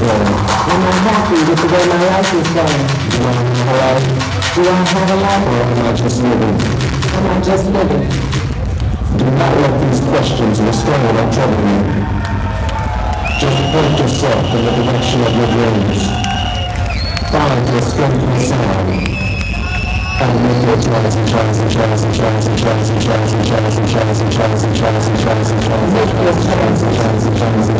going? Am I happy with the way my life is going? Do I have a life? Do I have a life? Or am I just living? Am I just living? Do not let these questions restrain that trouble you. Just point yourself in the direction of your dreams. Find your strength inside. And make your tries and tries and tries and tries and tries and tries and tries and tries and tries and tries and tries and tries and tries and tries and tries and tries and tries and tries and choice